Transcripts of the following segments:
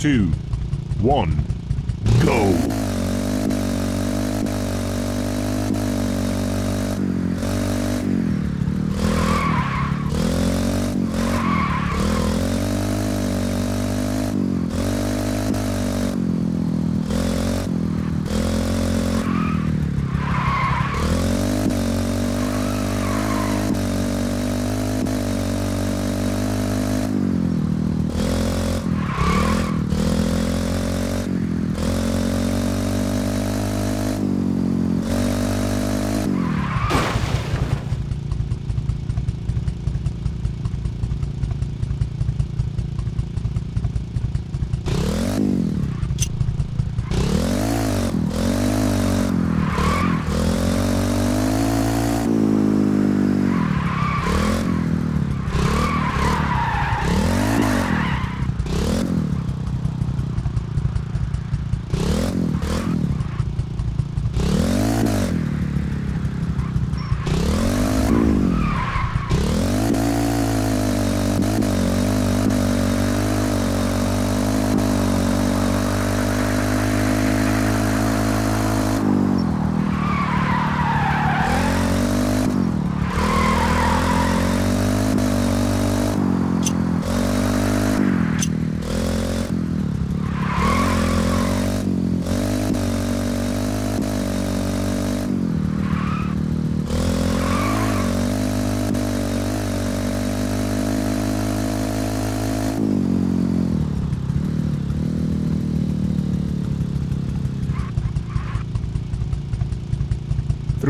Two, one, go!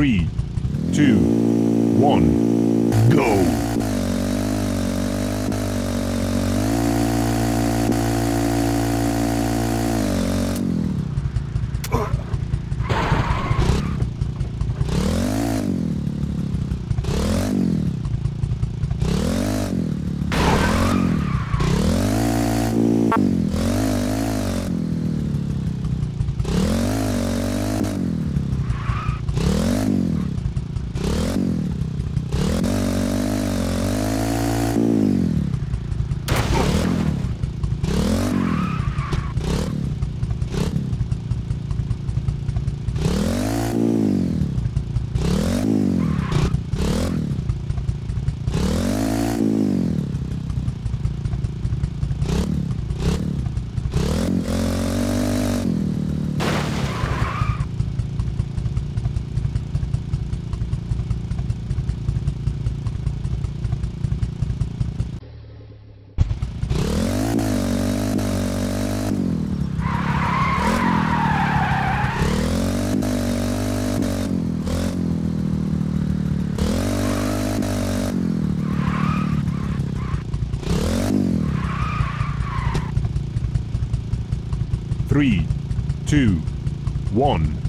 Three, two, one, go! Three, two, one!